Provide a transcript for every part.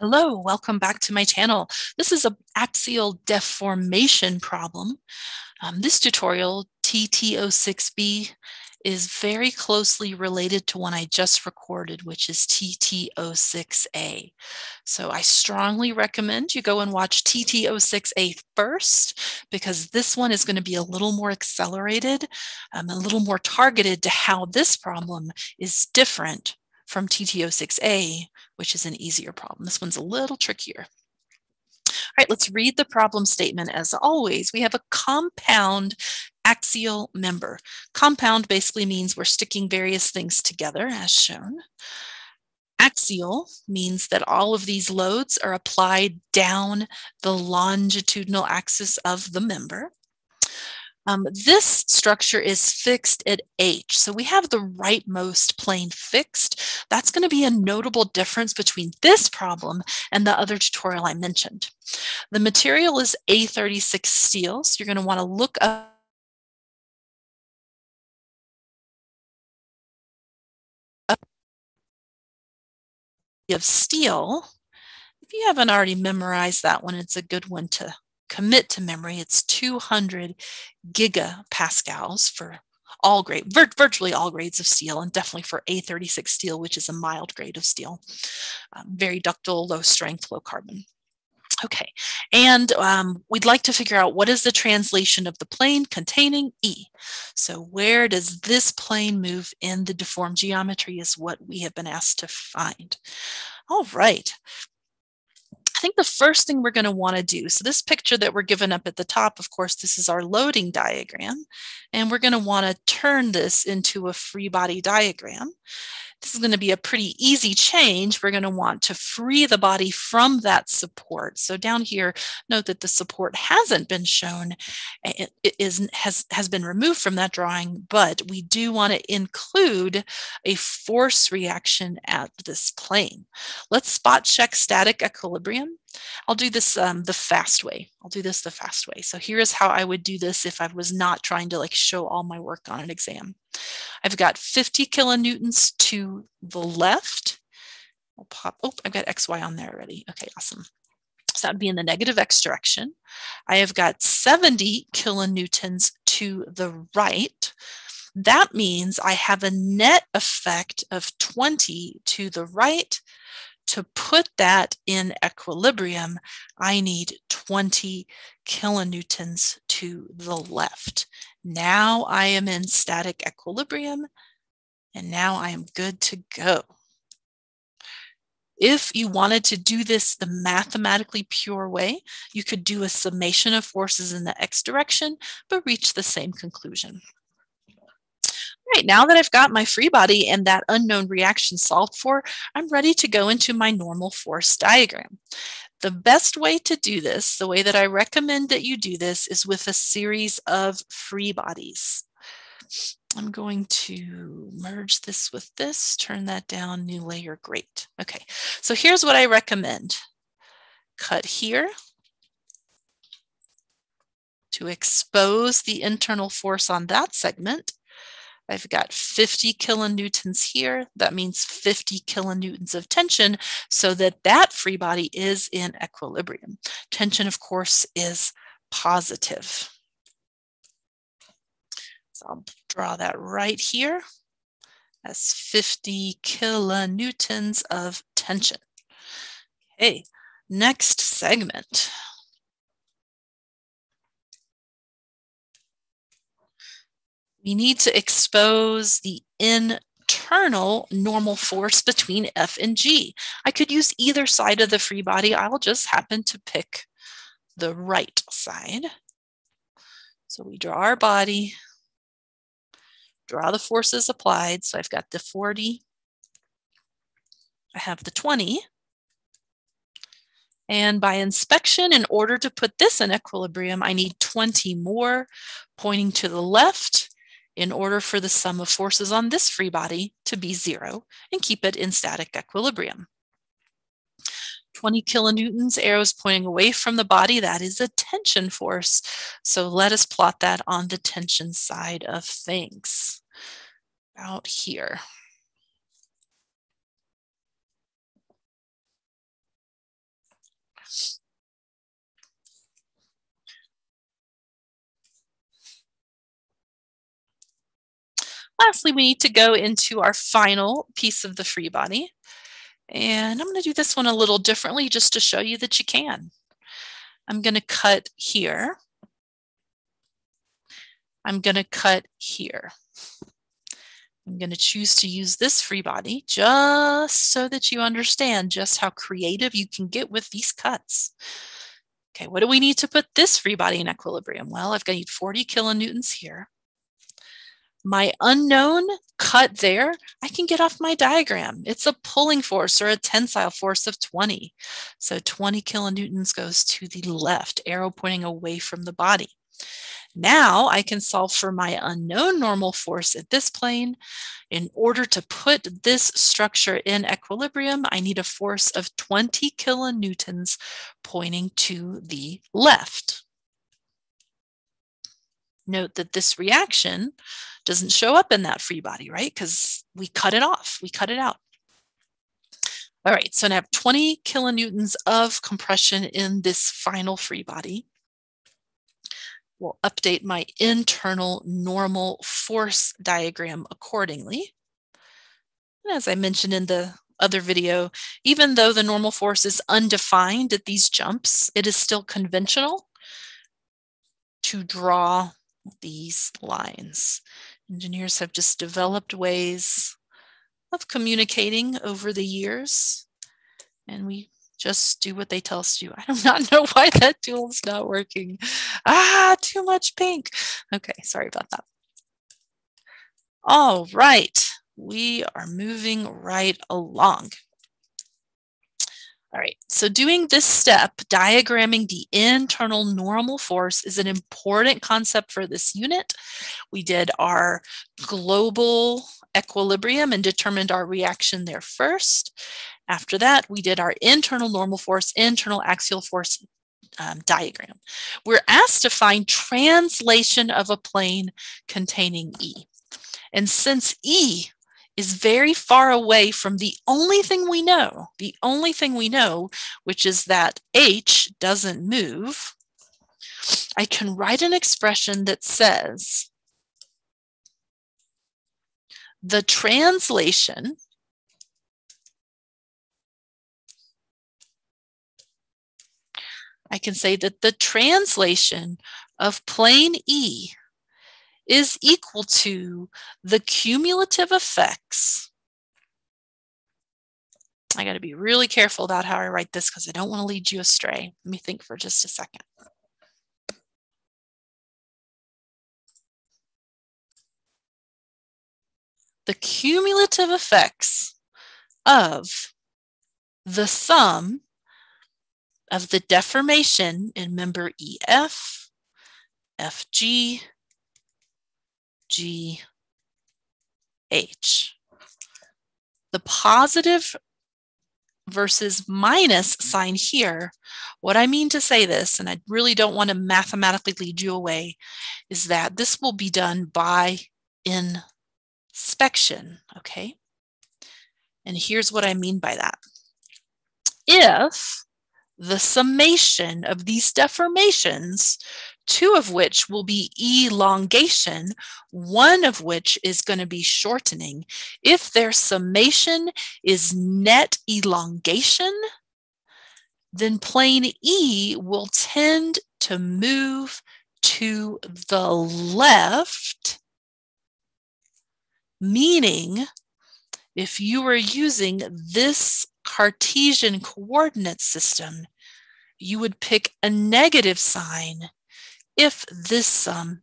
Hello, welcome back to my channel. This is an axial deformation problem. Um, this tutorial, TT06B, is very closely related to one I just recorded, which is TT06A. So I strongly recommend you go and watch TT06A first, because this one is going to be a little more accelerated, um, a little more targeted to how this problem is different from TT06A, which is an easier problem. This one's a little trickier. All right, let's read the problem statement. As always, we have a compound axial member. Compound basically means we're sticking various things together as shown. Axial means that all of these loads are applied down the longitudinal axis of the member. Um, this structure is fixed at H. So we have the rightmost plane fixed. That's going to be a notable difference between this problem and the other tutorial I mentioned. The material is A36 steel. So you're going to want to look up of steel. If you haven't already memorized that one, it's a good one to commit to memory, it's 200 gigapascals for all grade, vir virtually all grades of steel, and definitely for A36 steel, which is a mild grade of steel. Um, very ductile, low strength, low carbon. Okay, and um, we'd like to figure out what is the translation of the plane containing E. So where does this plane move in the deformed geometry is what we have been asked to find. All right, I think the first thing we're going to want to do, so this picture that we're given up at the top, of course, this is our loading diagram, and we're going to want to turn this into a free body diagram. This is going to be a pretty easy change. We're going to want to free the body from that support. So down here, note that the support hasn't been shown, it is, has, has been removed from that drawing, but we do want to include a force reaction at this plane. Let's spot check static equilibrium. I'll do this um, the fast way. I'll do this the fast way. So here is how I would do this if I was not trying to like show all my work on an exam. I've got 50 kilonewtons to the left. I'll pop, oh, I've got XY on there already. Okay, awesome. So that would be in the negative x direction. I have got 70 kilonewtons to the right. That means I have a net effect of 20 to the right to put that in equilibrium, I need 20 kilonewtons to the left. Now I am in static equilibrium, and now I am good to go. If you wanted to do this the mathematically pure way, you could do a summation of forces in the x direction, but reach the same conclusion All right, now that I've got my free body and that unknown reaction solved for, I'm ready to go into my normal force diagram. The best way to do this, the way that I recommend that you do this is with a series of free bodies. I'm going to merge this with this, turn that down, new layer, great. Okay, so here's what I recommend. Cut here to expose the internal force on that segment I've got 50 kilonewtons here. That means 50 kilonewtons of tension so that that free body is in equilibrium. Tension, of course, is positive. So I'll draw that right here as 50 kilonewtons of tension. Okay, next segment. We need to expose the internal normal force between F and G. I could use either side of the free body. I'll just happen to pick the right side. So we draw our body, draw the forces applied. So I've got the 40, I have the 20. And by inspection, in order to put this in equilibrium, I need 20 more pointing to the left in order for the sum of forces on this free body to be zero and keep it in static equilibrium. 20 kilonewtons, arrows pointing away from the body, that is a tension force. So let us plot that on the tension side of things, out here. Lastly, we need to go into our final piece of the free body. And I'm going to do this one a little differently just to show you that you can. I'm going to cut here. I'm going to cut here. I'm going to choose to use this free body just so that you understand just how creative you can get with these cuts. Okay, what do we need to put this free body in equilibrium? Well, I've got need 40 kilonewtons here. My unknown cut there, I can get off my diagram. It's a pulling force or a tensile force of 20. So 20 kilonewtons goes to the left, arrow pointing away from the body. Now I can solve for my unknown normal force at this plane. In order to put this structure in equilibrium, I need a force of 20 kilonewtons pointing to the left. Note that this reaction doesn't show up in that free body, right? Because we cut it off, we cut it out. All right, so now I have 20 kilonewtons of compression in this final free body. We'll update my internal normal force diagram accordingly. And as I mentioned in the other video, even though the normal force is undefined at these jumps, it is still conventional to draw these lines. Engineers have just developed ways of communicating over the years, and we just do what they tell us to do. I do not know why that tool is not working. Ah, too much pink. Okay, sorry about that. All right, we are moving right along. All right, so doing this step, diagramming the internal normal force is an important concept for this unit. We did our global equilibrium and determined our reaction there first. After that, we did our internal normal force, internal axial force um, diagram. We're asked to find translation of a plane containing E. And since E is very far away from the only thing we know, the only thing we know, which is that H doesn't move, I can write an expression that says the translation I can say that the translation of plane E is equal to the cumulative effects. I got to be really careful about how I write this because I don't want to lead you astray. Let me think for just a second. The cumulative effects of the sum of the deformation in member EF, FG, GH. The positive versus minus sign here, what I mean to say this, and I really don't want to mathematically lead you away, is that this will be done by inspection, okay? And here's what I mean by that. If the summation of these deformations two of which will be elongation, one of which is going to be shortening. If their summation is net elongation, then plane E will tend to move to the left, meaning if you were using this Cartesian coordinate system, you would pick a negative sign if this sum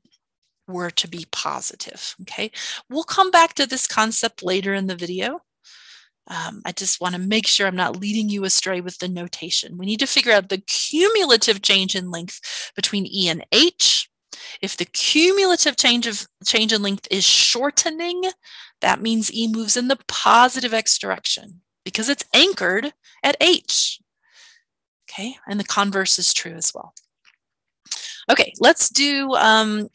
were to be positive, okay? We'll come back to this concept later in the video. Um, I just want to make sure I'm not leading you astray with the notation. We need to figure out the cumulative change in length between E and H. If the cumulative change of change in length is shortening, that means E moves in the positive X direction because it's anchored at H. Okay, and the converse is true as well. Okay, let's do, um,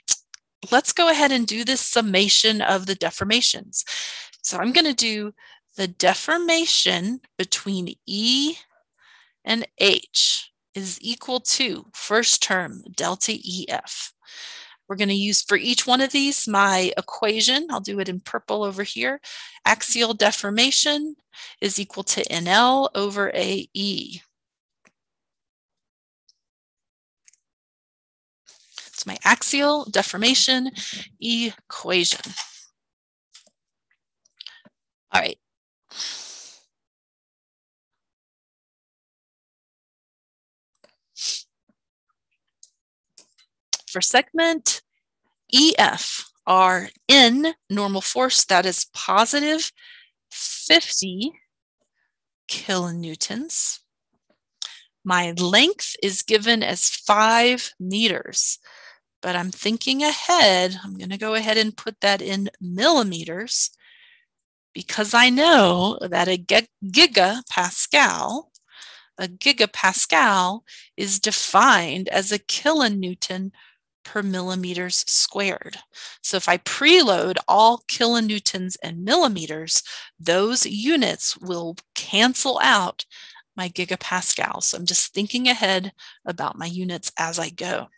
let's go ahead and do this summation of the deformations. So I'm going to do the deformation between E and H is equal to first term delta EF. We're going to use for each one of these my equation. I'll do it in purple over here. Axial deformation is equal to NL over AE. It's my axial deformation equation. All right. For segment EF, our N normal force, that is positive 50 kilonewtons. My length is given as five meters, but I'm thinking ahead. I'm going to go ahead and put that in millimeters because I know that a gigapascal, a gigapascal is defined as a kilonewton per millimeters squared. So if I preload all kilonewtons and millimeters, those units will cancel out my gigapascal. So I'm just thinking ahead about my units as I go.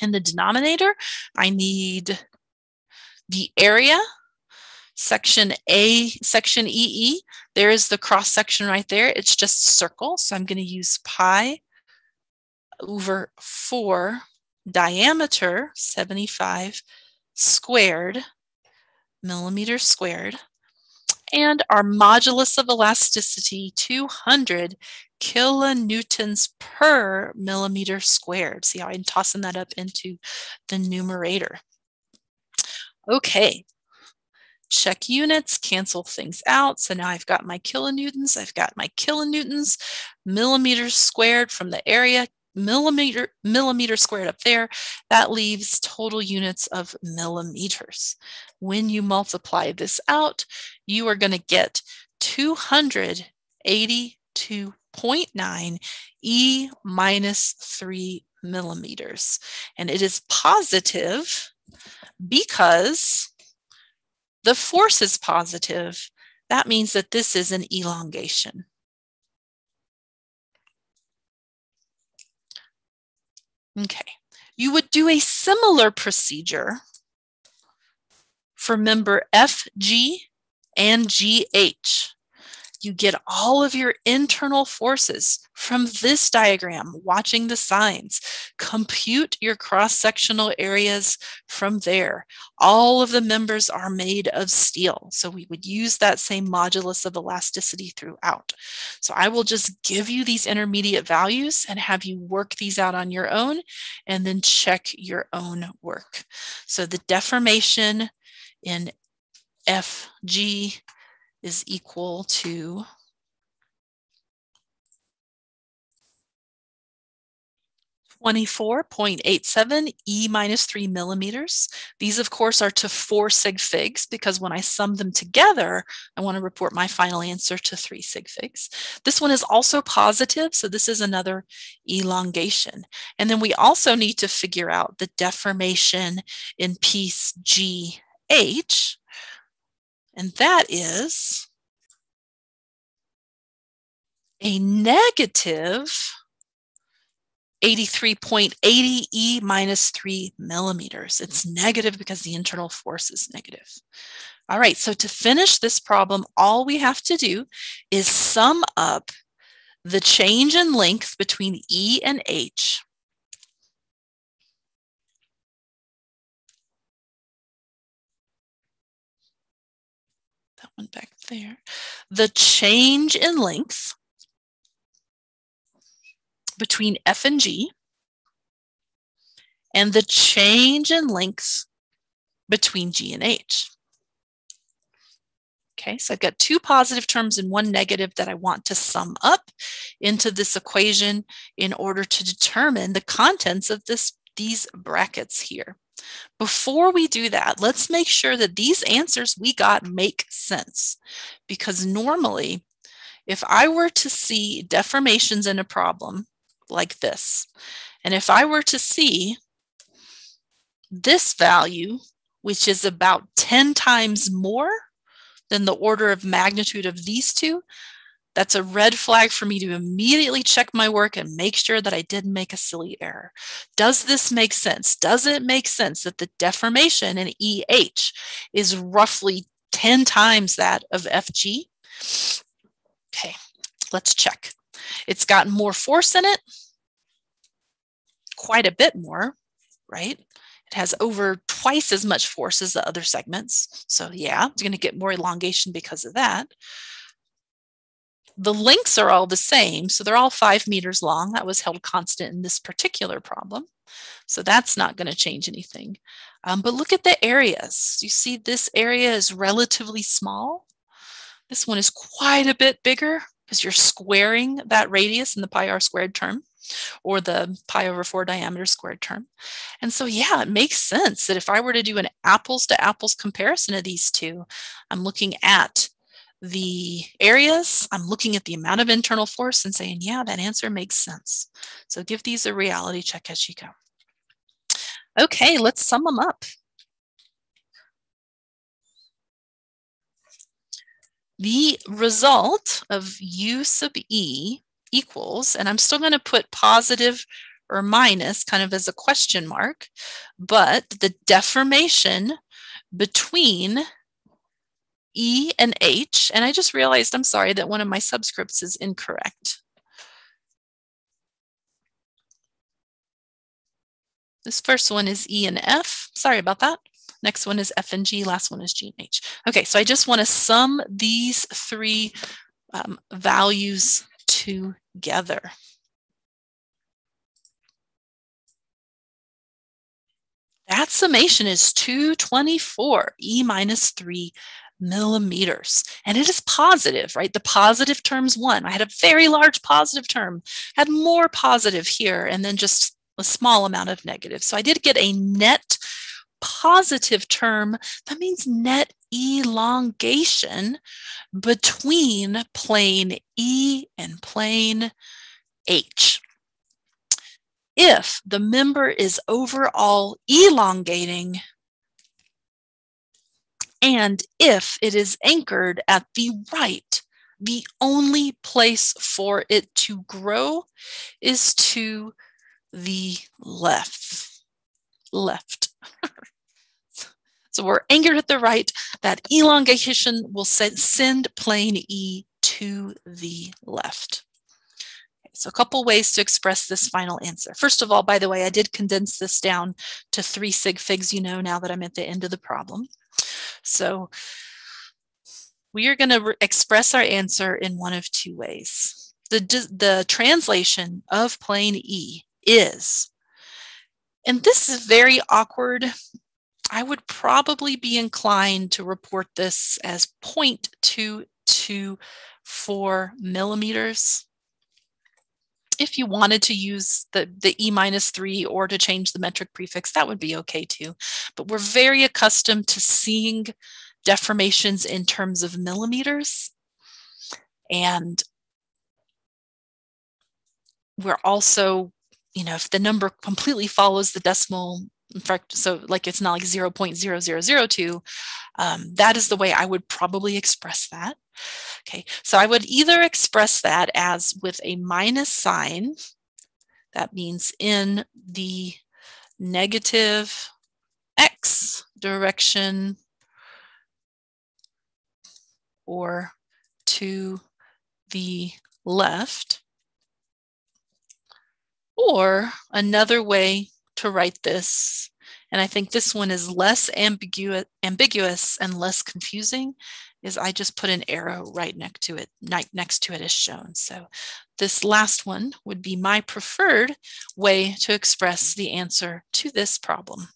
In the denominator, I need the area, section A, section EE. There is the cross section right there. It's just a circle. So I'm going to use pi over 4 diameter 75 squared millimeters squared and our modulus of elasticity 200 kilonewtons per millimeter squared. See how I'm tossing that up into the numerator. Okay, check units, cancel things out. So now I've got my kilonewtons, I've got my kilonewtons, millimeters squared from the area, millimeter, millimeter squared up there, that leaves total units of millimeters. When you multiply this out, you are going to get 282.9 E minus 3 millimeters. And it is positive because the force is positive. That means that this is an elongation. Okay, you would do a similar procedure for member FG and GH you get all of your internal forces from this diagram, watching the signs. Compute your cross-sectional areas from there. All of the members are made of steel, so we would use that same modulus of elasticity throughout. So I will just give you these intermediate values and have you work these out on your own and then check your own work. So the deformation in FG is equal to Twenty-four point eight seven E minus three millimeters. These, of course, are to four sig figs because when I sum them together, I want to report my final answer to three sig figs. This one is also positive, so this is another elongation. And then we also need to figure out the deformation in piece GH, and that is a negative 83.80 E minus 3 millimeters. It's negative because the internal force is negative. All right, so to finish this problem, all we have to do is sum up the change in length between E and H that one back there. The change in length between F and G and the change in length between G and H. Okay, so I've got two positive terms and one negative that I want to sum up into this equation in order to determine the contents of this, these brackets here. Before we do that, let's make sure that these answers we got make sense. Because normally, if I were to see deformations in a problem like this, and if I were to see this value, which is about 10 times more than the order of magnitude of these two, That's a red flag for me to immediately check my work and make sure that I didn't make a silly error. Does this make sense? Does it make sense that the deformation in EH is roughly 10 times that of FG? Okay, let's check. It's got more force in it, quite a bit more, right? It has over twice as much force as the other segments. So yeah, it's going to get more elongation because of that. The lengths are all the same, so they're all five meters long. That was held constant in this particular problem. So that's not going to change anything. Um, but look at the areas. You see this area is relatively small. This one is quite a bit bigger because you're squaring that radius in the pi r squared term or the pi over 4 diameter squared term. And so, yeah, it makes sense that if I were to do an apples to apples comparison of these two, I'm looking at the areas, I'm looking at the amount of internal force and saying, yeah, that answer makes sense. So give these a reality check as you go. Okay, let's sum them up. The result of U sub E equals, and I'm still going to put positive or minus kind of as a question mark, but the deformation between E and H, and I just realized, I'm sorry, that one of my subscripts is incorrect. This first one is E and F. Sorry about that. Next one is F and G. Last one is G and H. Okay, so I just want to sum these three um, values together. That summation is 224, E minus 3 millimeters. And it is positive, right? The positive terms won. I had a very large positive term, had more positive here, and then just a small amount of negative. So I did get a net positive term. That means net elongation between plane E and plane H. If the member is overall elongating, and if it is anchored at the right, the only place for it to grow is to the left. Left. so we're anchored at the right. That elongation will send plane E to the left. So a couple ways to express this final answer. First of all, by the way, I did condense this down to three sig figs, you know, now that I'm at the end of the problem. So we are going to express our answer in one of two ways. The, the translation of plane E is, and this is very awkward. I would probably be inclined to report this as 0.224 millimeters if you wanted to use the, the E minus three or to change the metric prefix, that would be okay too. But we're very accustomed to seeing deformations in terms of millimeters. And we're also, you know, if the number completely follows the decimal, in fact, so like it's not like 0.0002, um, that is the way I would probably express that. Okay, so I would either express that as with a minus sign, that means in the negative x direction or to the left. Or another way to write this and I think this one is less ambiguous, ambiguous and less confusing is I just put an arrow right next to it, right next to it as shown. So this last one would be my preferred way to express the answer to this problem.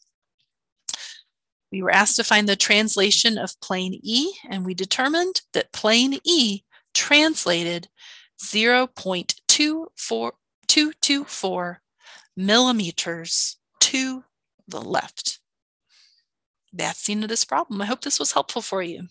We were asked to find the translation of plane E, and we determined that plane E translated 0.224 millimeters to the left. That's the end of this problem. I hope this was helpful for you.